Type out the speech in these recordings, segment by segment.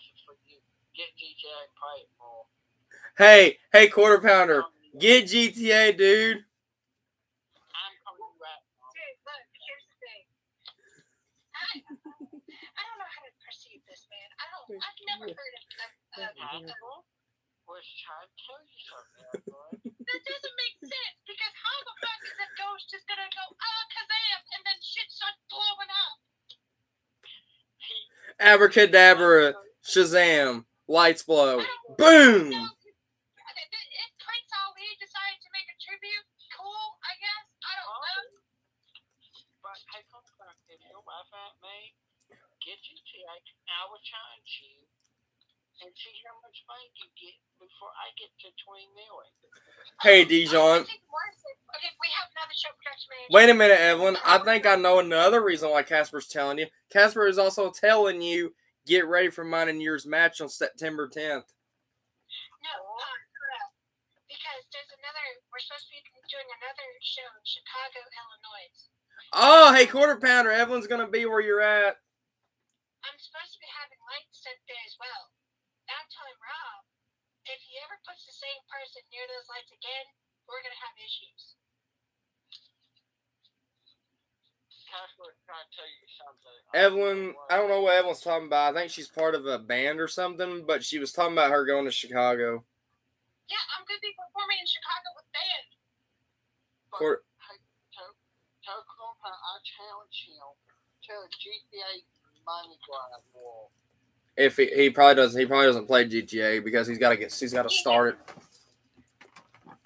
message for you. Get GTA and play it more. Hey, hey, quarter pounder, get GTA, dude. I'm coming back. Dude, look, here's the thing. I, I don't know how to perceive this, man. I don't. I've never heard of. of, of, of Was trying to tell you something, that doesn't make sense because how the fuck is a ghost just gonna go ah, oh kazam and then shit starts blowing up? Abracadabra, Shazam, lights blow, boom. know. If if Prince Ali decided to make a tribute, cool, I guess. I don't know. But hey, come back. If your wife ain't me, get GTA. I will challenge you and see how much money you get before I get to 20 million. Hey, DeJon. I think Morrison- Okay, we have another show production manager. Wait a minute, Evelyn. I think I know another reason why Casper's telling you. Casper is also telling you get ready for mine and yours match on September 10th. No, uh, because there's another. We're supposed to be doing another show in Chicago, Illinois. Oh, hey, quarter pounder. Evelyn's gonna be where you're at. I'm supposed to be having lights set there as well. I'm telling Rob, if he ever puts the same person near those lights again, we're gonna have issues. Casper is trying to tell you something. Evelyn, I don't know what Evelyn's talking about. I think she's part of a band or something, but she was talking about her going to Chicago. Yeah, I'm gonna be performing in Chicago with band. Quar- Hey, tell, tell Compound I challenge him to a GTA money grab war. If he, he probably doesn't, he probably doesn't play GTA because he's got to get, he's got to start it.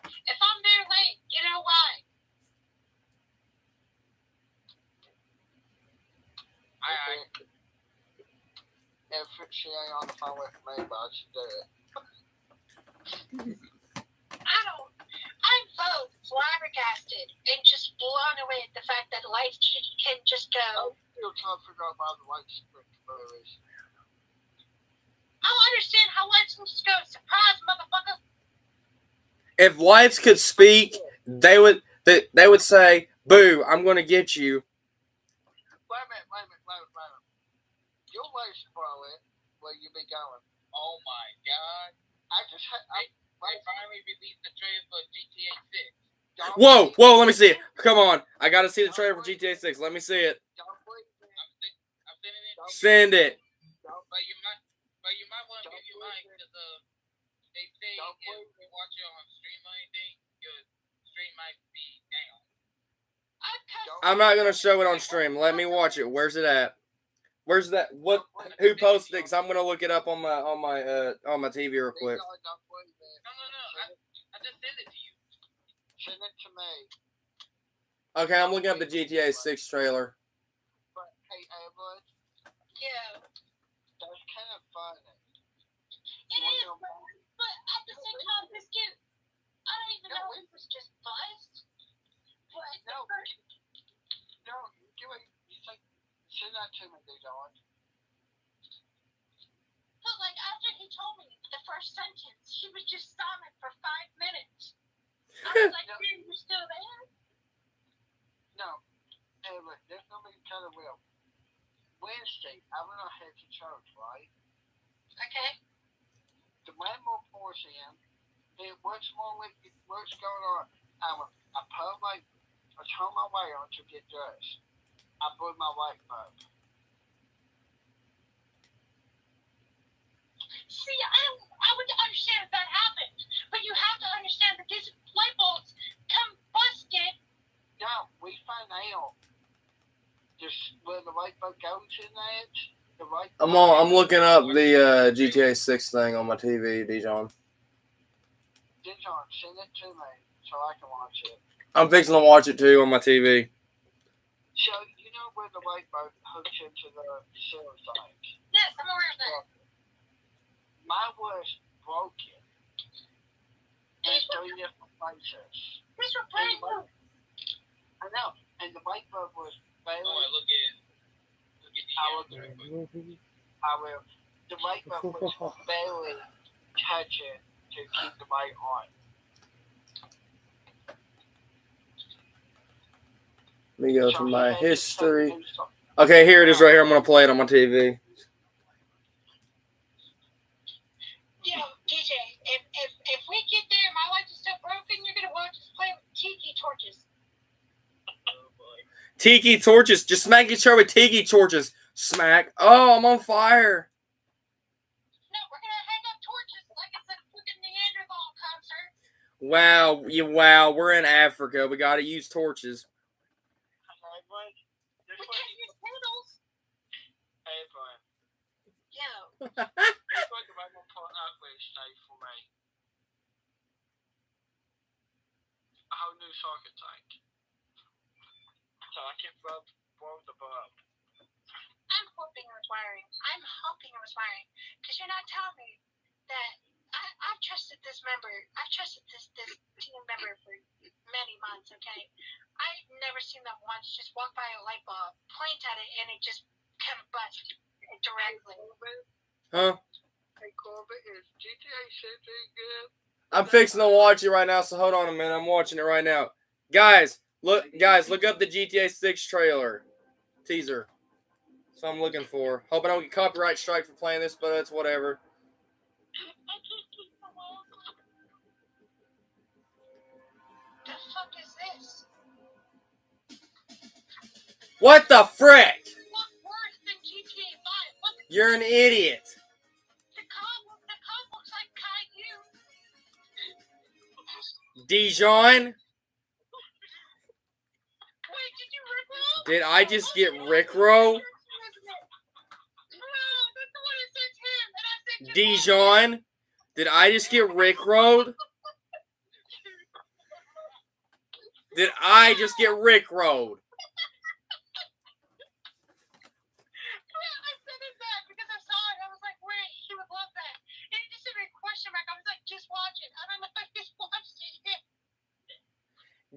If I'm there late, you know why? Aye, aye. If she ain't on the phone with me, but I should do it. I don't. I'm so flabbergasted and just blown away at the fact that lights can just I'm go. still trying to figure out why the light switch. I don't understand how lights can just go. Surprise, motherfucker! If lights could speak, they would, they, they would say, "Boo, I'm going to get you." Wait a minute, wait a minute, wait a minute, wait a minute. Your wife's probably where you be going. Oh my god. I just had, I, They finally released the trailer for GTA 6. don't Whoa, believe- whoa, let me see it. Come on, I got to see the trailer for GTA 6. Let me see it. Don't believe me. I'm, th- I'm sending it, Don't Send it. But you might, but you might want to Don't mute your mic because uh, they say Don't if you watch it on stream or anything, your stream might be down. I'm not gonna show it on stream. Let me watch it. Where's it at? Where's that? What? Who posted it? Cause I'm gonna look it up on my on my uh on my TV real quick. DeJon, don't believe me. No, no, no. I, I just sent it to you. Send it to me. Okay, I'm looking up the GTA 6 trailer. But hey, Evelyn, Yeah. that's kind of funny. It is, but, but at the same time, this kid, I don't even know if it was just buzzed. But No, no, you do it. You think, send that to me, DeJon. But like after he told me the first sentence, he was just silent for five minutes. I was like, No. you're still there? No, Evelyn, there's no be kind of real. Wednesday, I'm gonna head to church, right? Okay. The man will force in. Then what's wrong with what's going on? I'm I put my I turn my way on to get dressed. I put my light bulb. See, I don't, I would understand if that happened, but you have to understand that these light bulbs come busted. No, we find out just where the light bulb goes in that. The light I'm on. I'm looking up the uh, GTA 6 thing on my TV, DeJon. DeJon, send it to me so I can watch it. I'm fixing to watch it too on my TV. So you know where the light bulb hooks into the sewer thing. Yes, I'm aware of that. Mine was broken in three different places. These were brand new. I know, and the light bulb was barely. Oh, look at, look at the I uh, will. I will. The light bulb was barely touching to keep the light on. Let me go to my history. Okay, here it is right here. I'm gonna play it on my TV. DJ, if we get there, my lights are still broken. You're gonna watch us play with tiki torches. Oh boy. Tiki torches. Just smack each other with tiki torches. Smack. Oh, I'm on fire. No, we're gonna hang up torches like it's a fucking Neanderthal concert. Wow, you wow. We're in Africa. We gotta use torches. Use hey, Brian. Yo, This what I'm gonna put up with for me. A new socket tank. So I can rub blow the bulb. I'm hoping it was wiring. I'm hoping it was wiring. Because you're not telling me that I, I've trusted this member. I've trusted this, this team member for many months, okay? I've never seen them once just walk by a light bulb, point at it, and it just kind of bust directly. Huh? Hey Corbett, is GTA 6 good? I'm fixing to watch it right now, so hold on a minute. I'm watching it right now. Guys, look guys, look up the GTA 6 trailer. Teaser. So I'm looking for. Hope I don't get copyright strike for playing this, but it's whatever. What the frick? What worse than GTA 5? What You're an idiot. the? The like. DeJon, Wait, did did I just get just DeJon, did I just get Rickrolled? Did I just get Rickrolled? I said it back because I saw it. I was like, wait, he would love that. And he just sent me a question mark. I was like, just watch it. I don't know if I just watched it yet.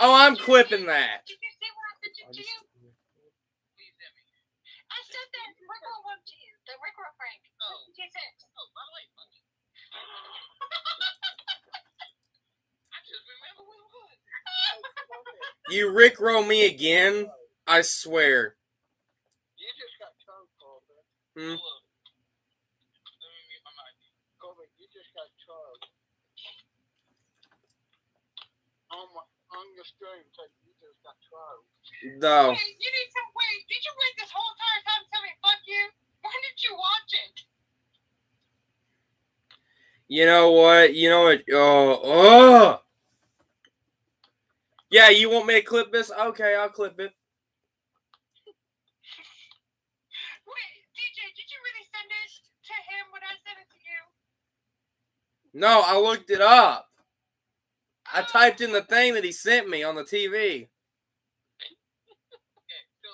Oh, I'm did clipping that. Did you see what I sent to you? Please send me. I sent that Rickroll you. The Rickroll Frank. Oh. GTA 6. Oh, by the way. I just remember what it was. You Rickroll me again? I swear. You just got trolled, Corbett. Hmm? Hold up. Let me mute my mic. Corbett, you just got trolled. On, my, on your stream, so you just got trolled. No. Wait, you need to wait. Did you wait this whole entire time to tell me fuck you? When did you watch it? You know what? You know what? Oh, oh. Yeah, you want me to clip this? Okay, I'll clip it. Wait, DJ, did you really send it to him when I sent it to you? No, I looked it up. I typed in the thing that he sent me on the TV. Okay, so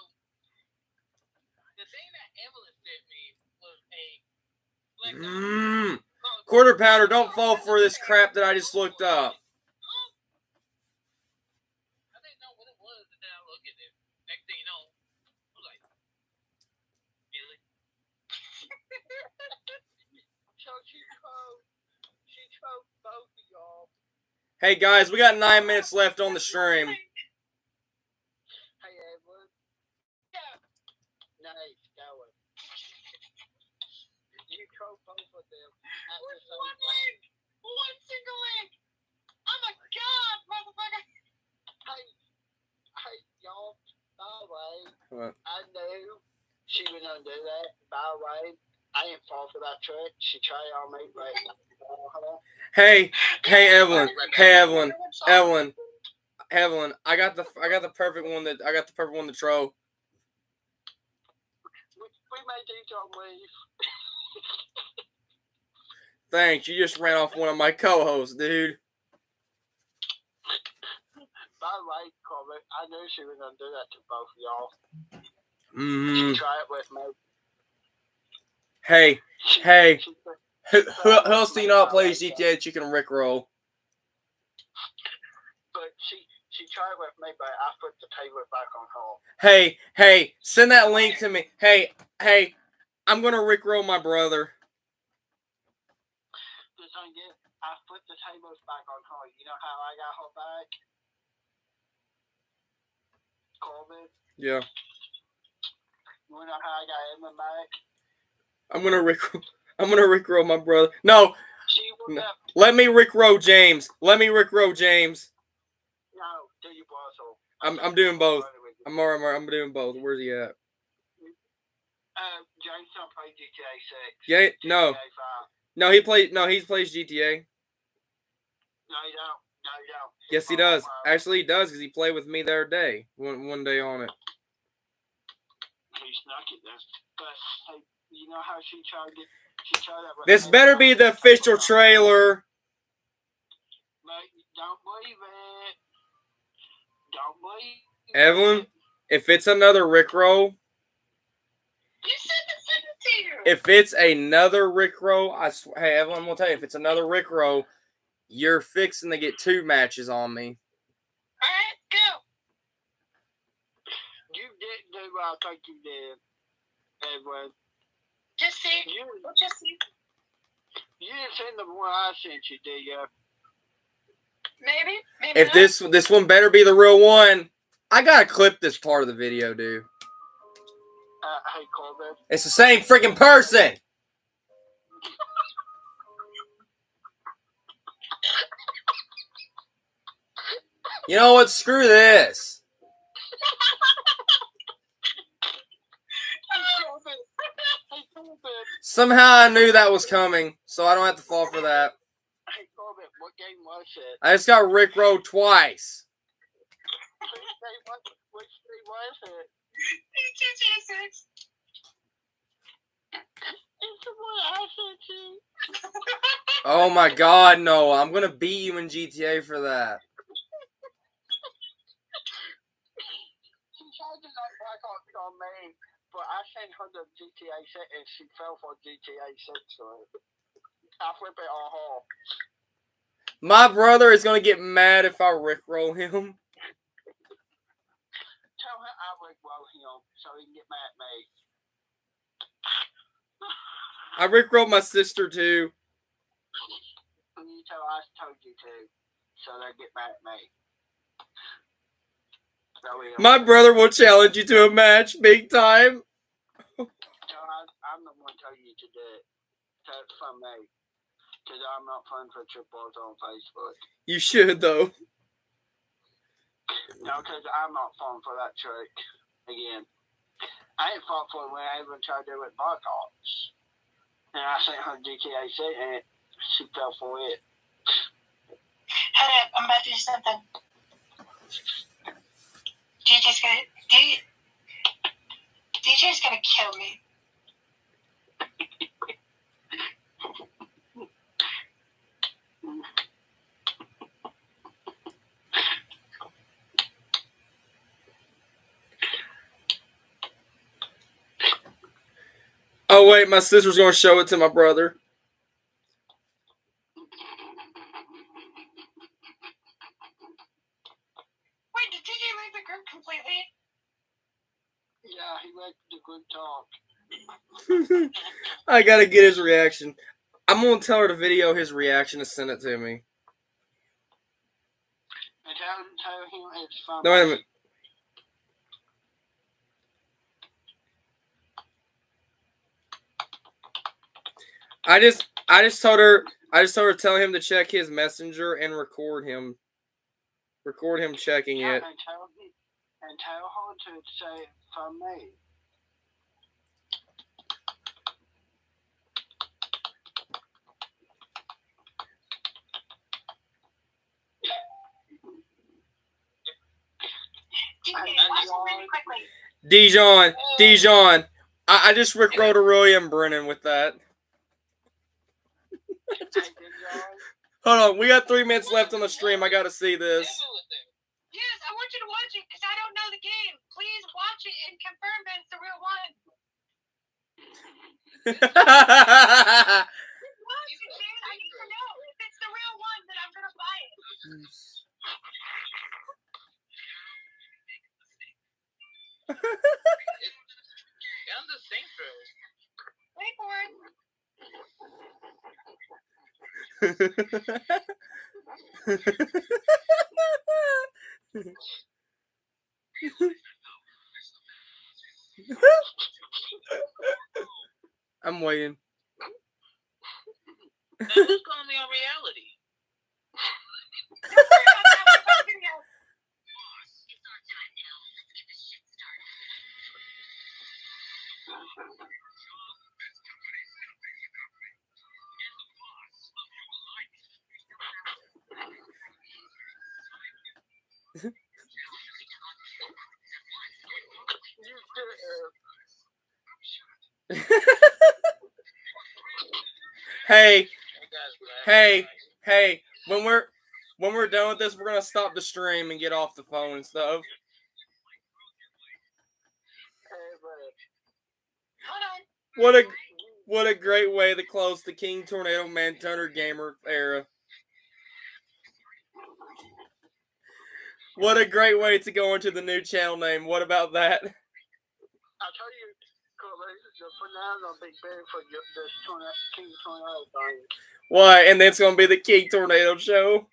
the thing that Evelyn sent me was a like Mmm. Quarter pounder, don't fall for this crap that I just looked up. I didn't know what it was, and then I look at it. Next thing you know, I was like, really? So she trolled. She trolled both of y'all. Hey guys, we got nine minutes left on the stream. Hey, Edward. Yeah. Nice going. You trolled both of them at the With same one leg. One single leg. I'm a god, motherfucker. Hey, hey, y'all. By the way, What? I knew she was gonna do that. By the way, I didn't fall for that trick. She tried on me, but Hey, hey Evelyn, hey Evelyn, Evelyn, Evelyn. I got the I got the perfect one that I got the perfect one to troll. we, made leave. Thanks, you just ran off one of my co-hosts, dude. By the way, Corbett, I knew she was gonna do that to both of y'all. Mm, She tried it with me. hey, Hey. Who, who, who else do you know that plays GTA that you can rickroll? But she she tried with me, but I put the table back on her. Hey, hey, send that link to me. Hey, hey, I'm gonna rickroll my brother. The thing is, I put the tables back on. You know how I got her back? Corbin, Yeah, you know how I got Emma back? I'm gonna rickroll. I'm gonna rickroll my brother. No, No. let me rickroll James. Let me rickroll James. no, do you Brussels? I'm I'm doing both. I'm alright. I'm, I'm doing both. Where's he at? Uh, James don't play GTA Six. Yeah, no, 5. no. He plays. No, he plays GTA. No, you don't. No, you don't. Yes, he does. Actually, he does because he played with me the other day. One one day on it. He snuck it then. But hey, you know how she tried to get. She tried that. with This better be the official trailer. But don't believe it. Don't believe. it. Evelyn, if it's another rickroll, You said to send it to you. if it's another rickroll, I swear. Hey, Evelyn, I'm gonna tell you, if it's another rickroll, you're fixing to get two matches on me. All right, go. You did do what I think you did, Edwin. Just see. You We'll just see. you didn't send the one I sent you, did you? Maybe. Maybe If not. this this one better be the real one, I gotta clip this part of the video, dude. Uh, hey, Corbin. It's the same freaking person. You know what? Screw this. Hey, Corbin. Hey, Corbin. Somehow I knew that was coming, so I don't have to fall for that. Hey. What game was it? I just got rickrolled twice. Which game was, which game was it? GTA 6. It's the one I sent you. Oh my god, no. I'm gonna beat you in GTA for that. She tried to knock back on, on me, but I sent her the GTA 6 and she fell for GTA 6. So I flip it on her. My brother is gonna get mad if I rickroll him. Tell her I would roll him so he can get mad at me. I rickrolled my sister too. And you tell I told you to, so they get mad at me. My brother will challenge you to a match big time. Tell her I'm telling you to do it. Tell it from me. Because I'm not fun for triples on Facebook. You should though. No, because I'm not fun for that trick again. I ain't fought for it when I even tried to do it with Blackhawks. And I sent her GTA 6 and she fell for it. Hold up, I'm about to do something. DJ's gonna D, DJ's gonna kill me. Oh wait, my sister's gonna show it to my brother. Wait, did DJ leave the group completely? Yeah, he let the group talk. I gotta get his reaction. I'm gonna tell her to video his reaction and send it to me. And tell, tell him it's fun. No, wait a minute. I just I just told her I just told her to tell him to check his messenger and record him. Record him checking Yeah, it. and tell, him, and tell her to say from me. DJ, I- I watch it know. really quickly. DeJon, DeJon. I, I just rickrolled Aurelian and Brennan with that. Hey, did y'all? Hold on, we got three minutes left on the stream. I gotta see this. Evan was there. Yes, I want you to watch it because I don't know the game. Please watch it and confirm that it's the real one. I'm the Saints Row. Wait for it. I'm waiting. Now, who's calling me on reality? You, uh, hey. Hey. hey, when we're when we're done with this, we're gonna stop the stream and get off the phone and stuff. What a what a great way to close the King Tornado Man Turner Gamer era. What a great way to go into the new channel name. What about that? I tell you, Corey, the phenomenal big for your, this tornado, King Tornado thing. Why? And that's gonna be the King Tornado Show.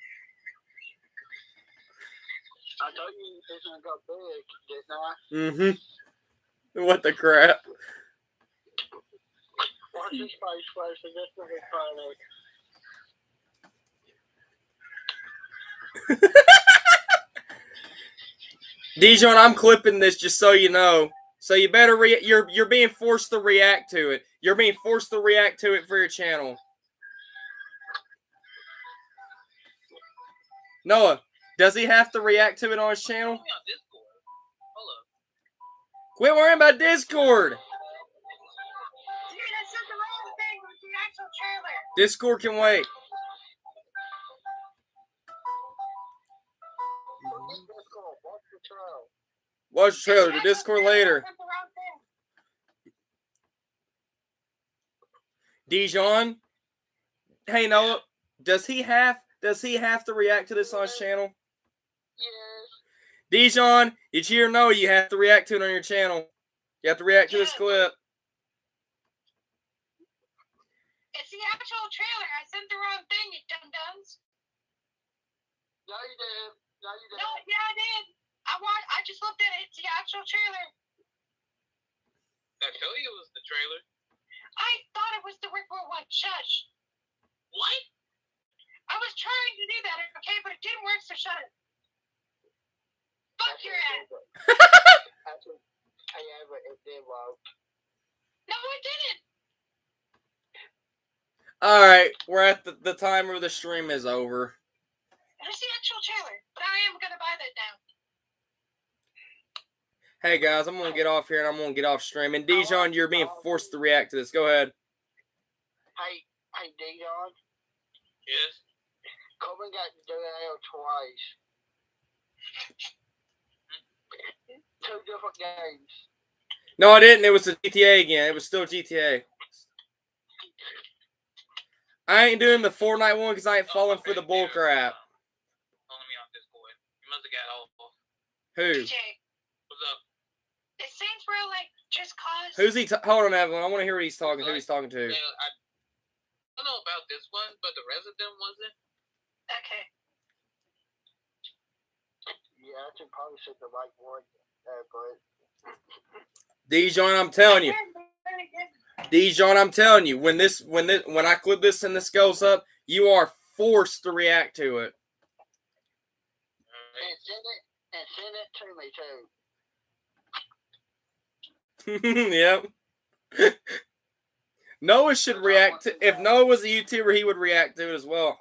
I told you it's gonna go big, didn't I? Mm-hmm. What the crap? Watch this face first, and this will be. DeJon, I'm clipping this just so you know. So you better re- you're you're being forced to react to it. You're being forced to react to it for your channel. Noah, does he have to react to it on his channel? Put me on Discord. Hold up. Quit worrying about Discord. Dude, I said the wrong thing with the actual trailer. Discord can wait. Watch the trailer. The Discord later. I said the wrong thing. DeJon. Hey Noah, does he have does he have to react to this on his channel? Yes. DeJon, did you hear no? You have to react to it on your channel. You have to react to this clip. It's the actual trailer. I sent the wrong thing, you dum dums. No, you did. No, you did. No, yeah, I did. I want. I just looked at it. It's the actual trailer. I tell you it was the trailer. I thought it was the Rick Roll one. Shush. What? I was trying to do that, okay, but it didn't work. So shut it. Fuck your ass. Actually, I ever it did work. No, it didn't. All right, we're at the, the timer the stream is over. It's the actual trailer, but I am gonna buy that now. Hey guys, I'm gonna get off here and I'm gonna get off stream. And DeJon, you're being forced to react to this. Go ahead. Hey, hey, Dion. Yes. Coleman got Dale twice. Two different games. No, I didn't. It was a GTA again. It was still GTA. I ain't doing the Fortnite one because I ain't falling for the bull crap. Saints Row like just cause? Who's he? T- Hold on, Evelyn. I want to hear what he's talking. Who he's talking to? Yeah, I don't know about this one, but the rest of them wasn't. Okay. Yeah, I should probably said the right one there, but DeJon, I'm telling you. Very good. DeJon, I'm telling you. When this, when this, when I clip this and this goes up, you are forced to react to it. And send it and send it to me too. yep. Noah should react to. If Noah was a YouTuber, he would react to it as well.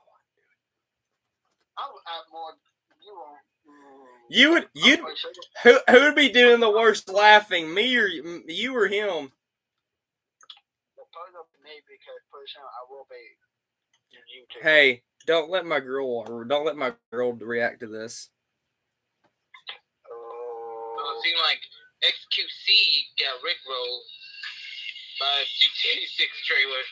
I would add more. You won't. mm, You would. You'd. I'll say it. Who who would be doing the worst laughing? Me or you or him? The part of me because pretty soon I will be in YouTube. Hey, don't let my girl. Don't let my girl react to this. So XQC got Rick rolled by GTA 6 trailer.